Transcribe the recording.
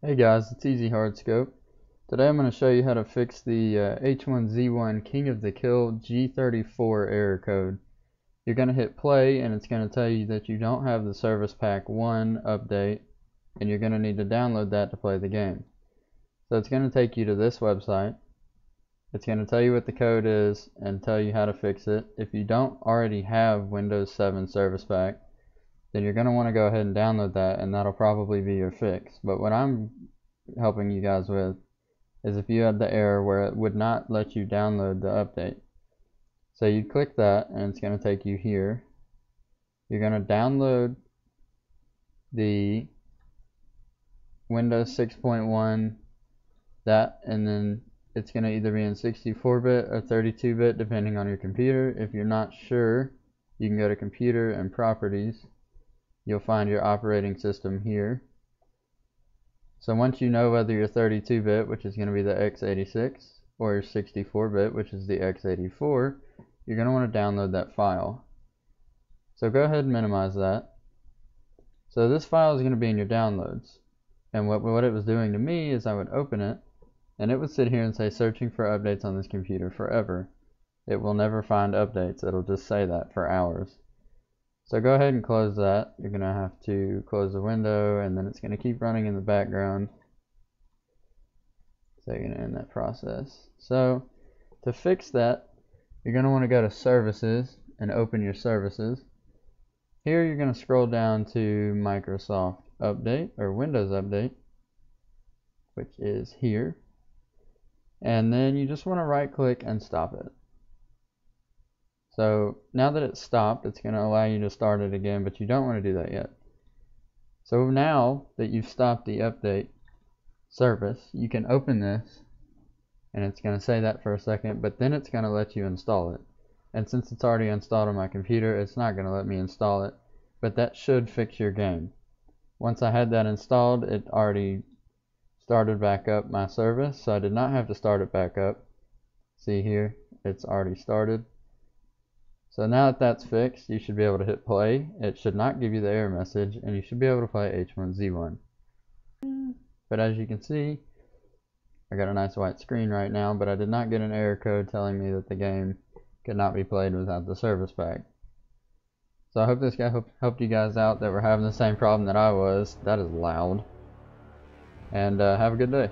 Hey guys, it's Easy Hardscope. Today I'm going to show you how to fix the uh, H1Z1 King of the Kill G34 error code. You're going to hit play and it's going to tell you that you don't have the Service Pack 1 update and you're going to need to download that to play the game. So it's going to take you to this website. It's going to tell you what the code is and tell you how to fix it. If you don't already have Windows 7 Service Pack, then you're going to want to go ahead and download that and that'll probably be your fix. But what I'm helping you guys with is if you had the error where it would not let you download the update. So you click that and it's going to take you here. You're going to download the Windows 6.1 that and then it's going to either be in 64-bit or 32-bit depending on your computer. If you're not sure, you can go to computer and properties you'll find your operating system here. So once you know whether you're 32-bit, which is going to be the x86, or your 64-bit, which is the x84, you're going to want to download that file. So go ahead and minimize that. So this file is going to be in your downloads. And what, what it was doing to me is I would open it, and it would sit here and say searching for updates on this computer forever. It will never find updates. It'll just say that for hours. So go ahead and close that. You're going to have to close the window and then it's going to keep running in the background. So you're going to end that process. So to fix that, you're going to want to go to services and open your services. Here you're going to scroll down to Microsoft Update or Windows Update, which is here. And then you just want to right click and stop it. So now that it's stopped, it's going to allow you to start it again, but you don't want to do that yet. So now that you've stopped the update service, you can open this, and it's going to say that for a second, but then it's going to let you install it. And since it's already installed on my computer, it's not going to let me install it, but that should fix your game. Once I had that installed, it already started back up my service, so I did not have to start it back up. See here, it's already started. So now that that's fixed, you should be able to hit play. It should not give you the error message, and you should be able to play H1Z1. But as you can see, I got a nice white screen right now, but I did not get an error code telling me that the game could not be played without the service pack. So I hope this guy helped you guys out that were having the same problem that I was. That is loud. And uh, have a good day.